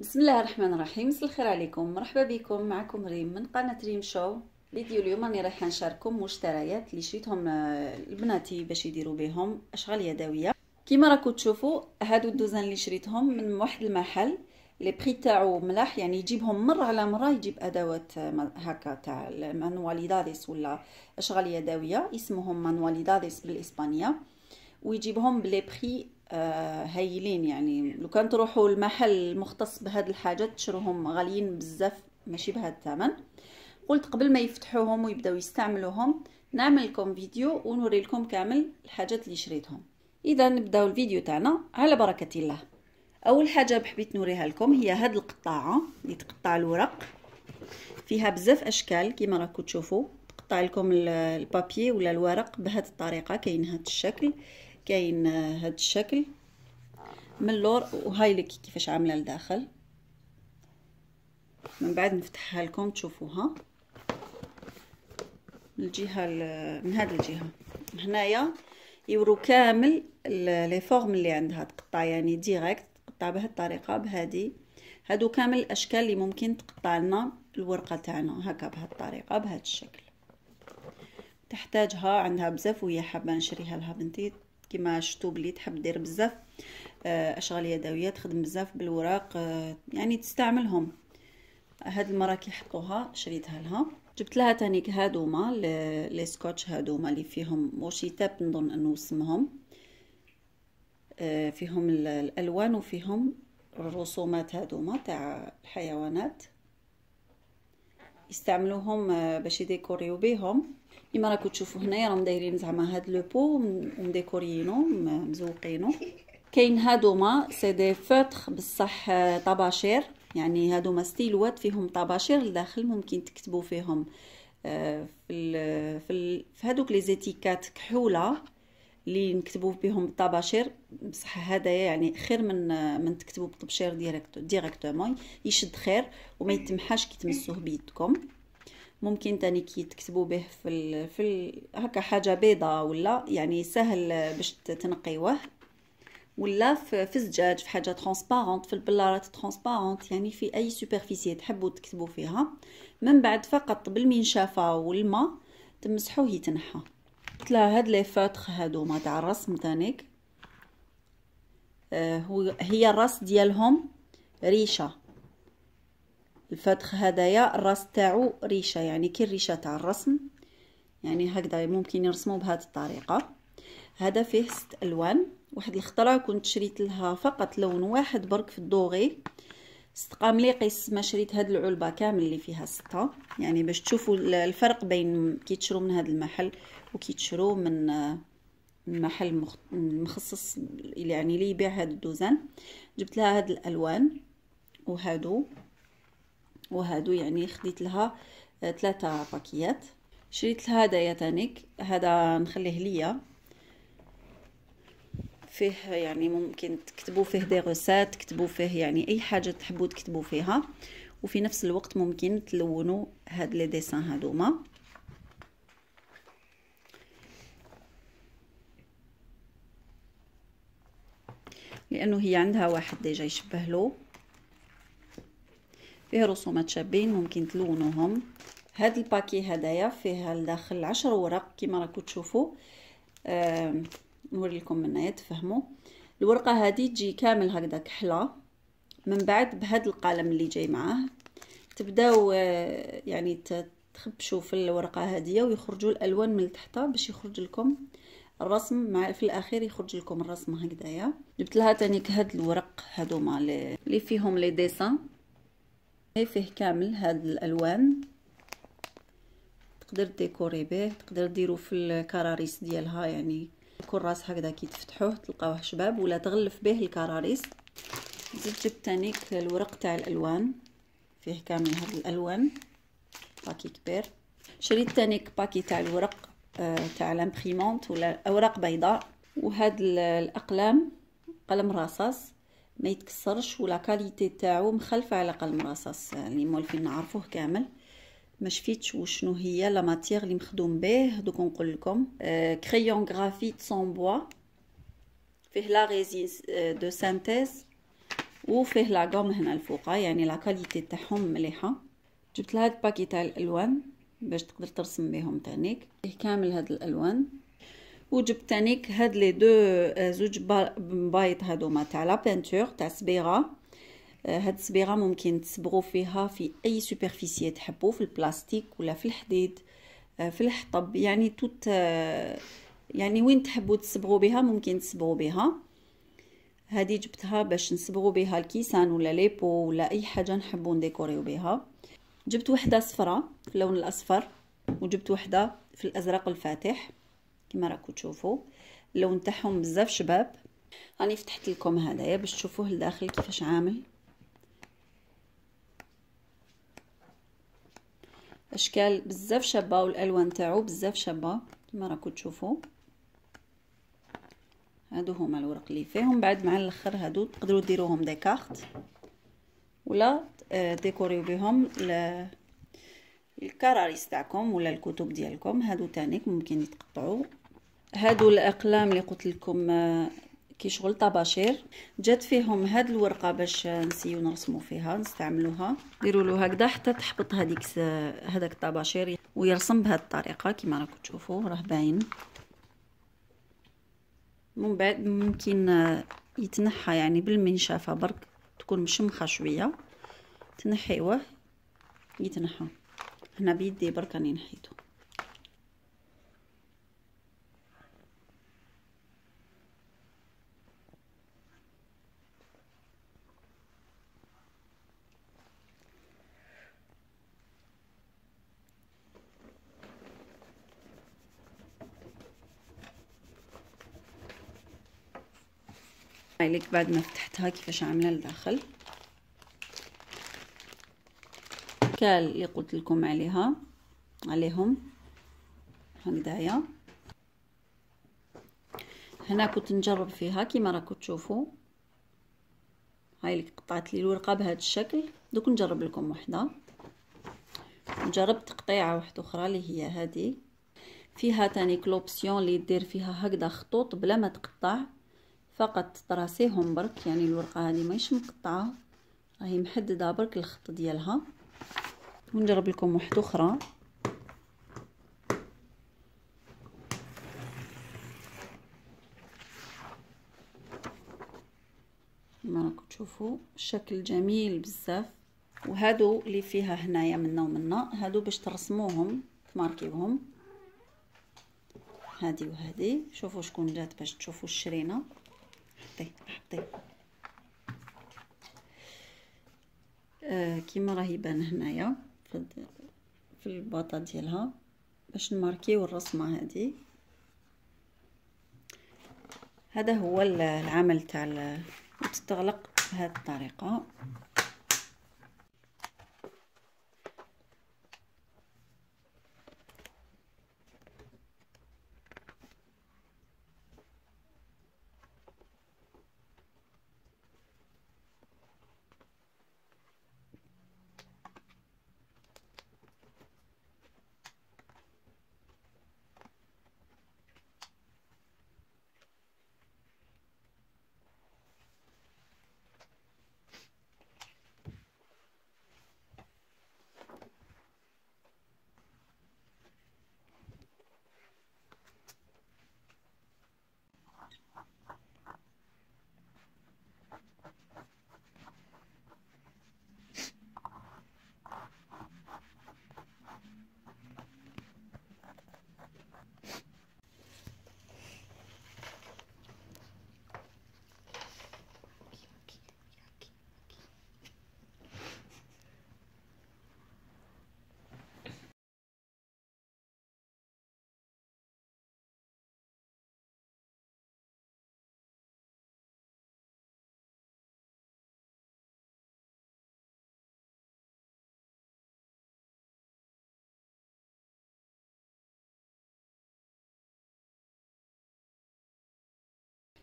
بسم الله الرحمن الرحيم. مساء الخير عليكم. مرحبا بكم. معكم ريم من قناة ريم شو. فيديو اليوم راني رايحه نشارككم مشتريات اللي شريتهم آه، لبناتي باش يديروا بهم اشغال يدويه كيما راكم تشوفوا هادو الدوزان اللي شريتهم من واحد المحل. les prix تاعو ملاح يعني يجيبهم مرة على مرة يجيب أدوات آه، هكا تاع manualidades ولا اشغال يدويه اسمهم manualidades بالإسبانية. ويجيبهم ب les prix هايلين يعني. لو كان تروحوا المحل مختص بهاد الحاجات تشروهم غاليين بزاف ماشي بهاد الثمن. قلت قبل ما يفتحوهم ويبداو يستعملوهم نعمل لكم فيديو ونوري لكم كامل الحاجات اللي شريتهم. إذا نبداو الفيديو تاعنا على بركة الله. أول حاجة بحبيت نوريها لكم هي هاد القطاعة اللي تقطع الورق. فيها بزاف أشكال كيما راكم تشوفوا تقطع لكم البابي ولا الورق بهذه الطريقة كاين هذا الشكل. كاين هذا الشكل من اللور وهاي لك كيفاش عاملة لداخل. من بعد نفتحها لكم تشوفوها. من الجهة من هذه الجهة. هنايا يوروا كامل les formes اللي عندها تقطع يعني direct تقطع بهذه الطريقة بهذه هادو كامل الأشكال اللي ممكن تقطع لنا الورقة تاعنا هكا بهذه الطريقة بهذا الشكل. تحتاجها عندها بزاف وهي حابة نشريها لها بنتي. كما شفتوا بلي تحب دير بزاف آه، أشغال يدوية تخدم بزاف بالوراق آه، يعني تستعملهم. هاد المرة كي حطوها شريتها لها. جبت لها تانيك هادوما les scotchs هادوما اللي فيهم washi tape نظن انه اسمهم. آه، فيهم الألوان وفيهم الرسومات هادوما تاع الحيوانات. يستعملوهم باش يديكوريو بيهم. كيما راكم تشوفوا هنايا راهم دايرين زعما هاد le pot ومديكورينو مزوقينو. كاين هادوما c'est des feutres بصح طباشير. يعني هادوما ستيلوات فيهم طباشير لداخل ممكن تكتبوا فيهم آه، في في في هادوك les étiquettes كحولة اللي نكتبوا بهم الطباشير بصح هذا يعني خير من من تكتبوا بالطبشير direct directement يشد خير وما يتمحاش كي تمسوه بيدكم. ممكن تاني كي تكتبوا به في ال... في ال... هكا حاجة بيضة ولا يعني سهل باش تنقيوه ولا في, في الزجاج في حاجة transparente في البلارات transparente يعني في أي superficie تحبوا تكتبوا فيها. من بعد فقط بالمنشفة والماء تمسحوه يتنحى. تلا هاد les feutres هادوما تاع الرسم تانيك آه هي الرأس ديالهم ريشة. الفتخ هدايا الراس تاعو ريشة يعني كي الريشة تاع الرسم يعني هكذا ممكن يرسموا بهذه الطريقة. هذا فيه ست ألوان واحد الخطرة كنت شريت لها فقط لون واحد برك في الدوغي. صدقه ملي قيس ما شريت هاد العلبة كامل اللي فيها ستة يعني باش تشوفوا الفرق بين كي تشرو من هذا المحل وكي تشرو من محل مخصص يعني اللي يبيع هاد الدوزان. جبت لها هاد الألوان وهادو. وهادو يعني خديت لها آه، ثلاثة باكيات. شريت لها هدايا تانيك. هذا نخليه ليا. فيه يعني ممكن تكتبوا فيه دي غوسات تكتبوا فيه يعني أي حاجة تحبوا تكتبوا فيها. وفي نفس الوقت ممكن تلونوا هاد لي ديسان هادوما. لأنه هي عندها واحد déjà يشبه له. فيه رسومات شابين ممكن تلونوهم. هاد ال paquet هدايا فيه الداخل عشر ورق كما راكم تشوفوا آه نوري لكم منها تفهموا الورقة هذه تجي كامل هكذا كحله من بعد بهاد القلم اللي جاي معاه. تبداو آه يعني تخبشوا في الورقة هذه ويخرجوا الألوان من تحتها باش يخرج لكم الرسم. مع في الأخير يخرج لكم الرسم هكذايا. جبت لها تانيك هاد الورق هادوما اللي فيهم لي ديسان. فيه كامل هاد الألوان. تقدر ديكوري به تقدر ديرو في الكراريس ديالها يعني الكراس هكذا كي تفتحوه تلقاوه شباب ولا تغلف به الكراريس. زيد جبت تانيك الورق تاع الألوان. فيه كامل هاد الألوان. paquet كبير. شريت تانيك paquet تاع الورق آه تاع l'imprimante ولا أوراق بيضاء. وهاد الأقلام قلم رصاص. ما يتكسرش ولا qualité تاعو مخلفة على قلم رصاص اللي مولفين نعرفوه كامل. ما شفيتش وشنو هي la matière اللي مخدوم به. دوك نقول لكم آه crayon graphite sans bois فيه la résine de synthèse وفيه la gomme هنا الفوقة يعني la qualité تاعهم مليحة. جبت لهاد ال paquet تاع الألوان باش تقدر ترسم بهم تانيك. فيه كامل هاد الألوان. وجبت تانيك هاد les deux زوج boîtes هادوما تاع la peinture تاع صبيغه هاد الصبيغه ممكن تصبغوا فيها في اي superficie تحبوا في البلاستيك ولا في الحديد في الحطب يعني toute يعني وين تحبوا تصبغوا بها ممكن تصبغوا بها هذه جبتها باش نصبغوا بها الكيسان ولا ليبو ولا اي حاجة نحبوا نديكوريو بها جبت وحده صفراء في اللون الاصفر وجبت وحده في الازرق الفاتح كما راكم تشوفوا اللون تاعهم بزاف شباب. راني فتحت لكم هدايا باش تشوفوه لداخل كيفاش عامل. أشكال بزاف شابة والألوان تاعو بزاف شابة كما راكم تشوفوا هادو هما الورق اللي فيهم. بعد مع الأخر هادو تقدروا ديروهم des cartes ولا آه، ديكوريو بهم الكراريس تاعكم ولا الكتب ديالكم. هادو تانيك ممكن يتقطعوا هادو الأقلام اللي قلت لكم آه، كي شغل طباشير جات فيهم هاد الورقة باش نسيو نرسمو فيها نستعملوها. ديروا له هكذا حتى تحبط هذيك هذاك الطباشير ويرسم بهذه الطريقة. كما راكم تشوفوا راه باين. من بعد ممكن يتنحى يعني بالمنشافه برك تكون مشمخة شوية. تنحيوه يتنحى. هنا بيدي برك راني نحيته هايليك بعد ما فتحتها كيفاش عاملة لداخل. كال اللي قلت لكم عليها عليهم. هكذايا هنا كنت نجرب فيها كيما راكم تشوفوا. هاي اللي قطعت لي الورقة بهذا الشكل. دوك نجرب لكم وحدة. جربت تقطيعه واحدة أخرى اللي هي هذه. فيها تاني ك l'option اللي دير فيها هكذا خطوط بلا ما تقطع. فقط تراسيهم برك يعني الورقة هذه ماهيش مقطعة راهي محددة برك الخط ديالها. ونجرب لكم واحدة أخرى. كما راكم تشوفوا؟ الشكل جميل بزاف. وهادو اللي فيها هنايا منا ومنا هادو باش ترسموهم تماركيوهم. هادي وهادي. شوفوا شكون جات باش تشوفوا الشرينة. حطي حطي آه كيما راه يبان هنايا في الباطه ديالها باش نماركيو الرسمة هذه هذا هو العمل تاع وتستغلق بهذه الطريقة.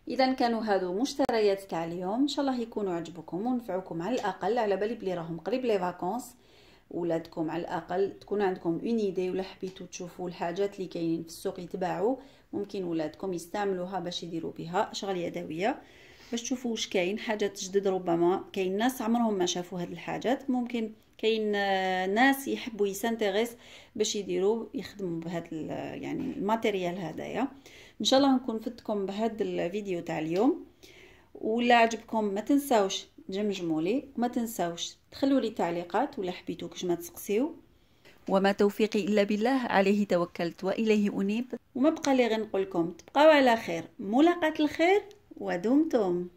اذا كانوا هادو مشتريات تاع اليوم. إن شاء الله يكونوا عجبكم ونفعوكم على الأقل. على بالي بلي راهم قريب les vacances ولادكم على الأقل تكون عندكم une idée ولا حبيتوا تشوفوا الحاجات اللي كاينين في السوق يتباعوا. ممكن ولادكم يستعملوها باش يديروا بها اشغال يدوية. باش تشوفوا واش كاين. حاجات جدد ربما. كاين ناس عمرهم ما شافوا هاد الحاجات. ممكن كاين ناس يحبوا s'intéressent باش يديروا يخدموا بهذا يعني الماتيريال هذايا إن شاء الله نكون فدتكم بهذا الفيديو تاع اليوم. ولا عجبكم ما تنساوش تجمجموا لي وما تنساوش تخلوا لي تعليقات ولا حبيتو كش ما تسقسيو. وما توفيقي إلا بالله عليه توكلت وإليه أنيب. وما بقى لي غير نقول لكم تبقاو على خير. ملاقاه الخير ودمتم.